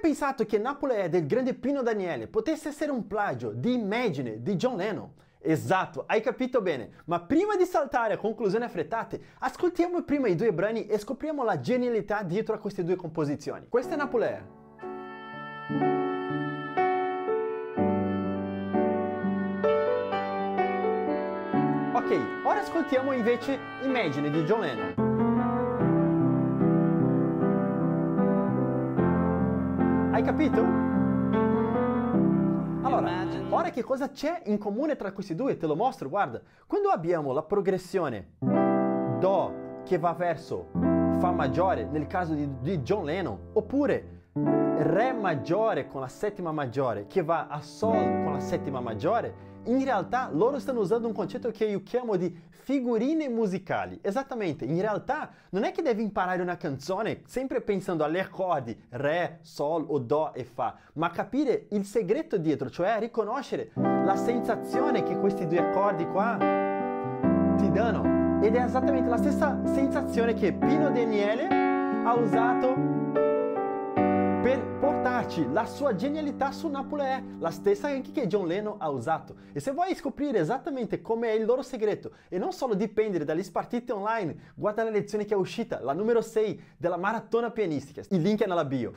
mai pensato che Napoli del grande Pino Daniele potesse essere un plagio di Imagine di John Lennon? Esatto, hai capito bene. Ma prima di saltare a conclusioni affrettate, ascoltiamo prima i due brani e scopriamo la genialità dietro a queste due composizioni. Questa è Napoli. Ok, ora ascoltiamo invece Imagine di John Lennon. Hai capito? Allora, ora che cosa c'è in comune tra questi due? Te lo mostro, guarda. Quando abbiamo la progressione Do che va verso Fa maggiore, nel caso di, di John Lennon, oppure Re maggiore con la settima maggiore che va a Sol con la settima maggiore, in realtà loro stanno usando un concetto che io chiamo di figurine musicali. Esattamente, in realtà non è che devi imparare una canzone sempre pensando alle accordi Re, Sol o Do e Fa, ma capire il segreto dietro, cioè riconoscere la sensazione che questi due accordi qua ti danno. Ed è esattamente la stessa sensazione che Pino Daniele ha usato portarci la sua genialità su Napoli è la stessa anche che John Lennon ha usato. E se vuoi scoprire esattamente come è il loro segreto e non solo dipendere dalle spartite online, guarda la lezione che è uscita, la numero 6 della maratona pianistica. Il link è nella bio.